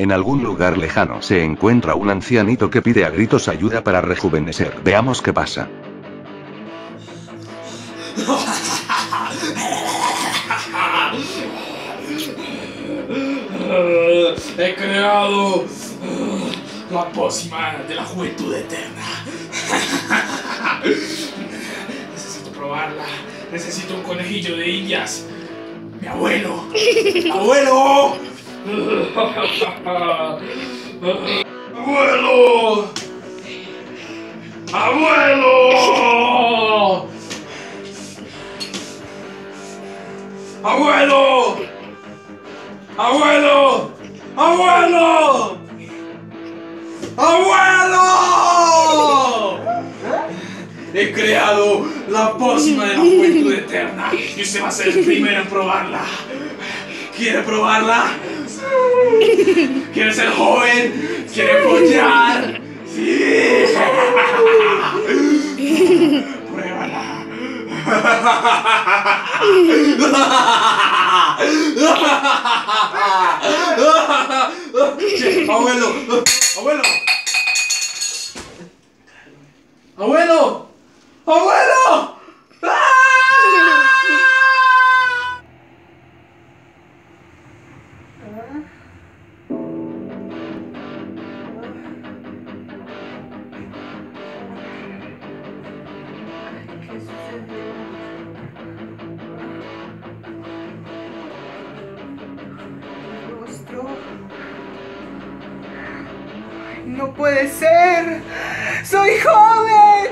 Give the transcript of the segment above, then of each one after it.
En algún lugar lejano se encuentra un ancianito que pide a gritos ayuda para rejuvenecer. Veamos qué pasa. He creado la pócima de la juventud eterna. Necesito probarla. Necesito un conejillo de indias. Mi abuelo. ¡Abuelo! ¡Abuelo! ¡Abuelo! ¡Abuelo! ¡Abuelo! ¡Abuelo! ¡Abuelo! He creado la pócima de la juventud eterna y usted va a ser el primero en probarla. ¿Quiere probarla? ¿Quiere ser joven? ¿Quiere follar? ¡Sí! ¡Pruébala! ¡Abuelo! ¡Abuelo! ¡Abuelo! ¡Abuelo! Ay, No puede ser. Soy joven.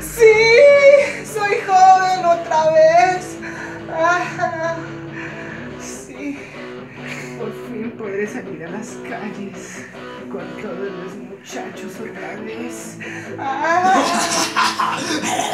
Sí, soy joven otra vez. Sí. Por fin podré salir a las calles con todos los muchachos otra. Ah.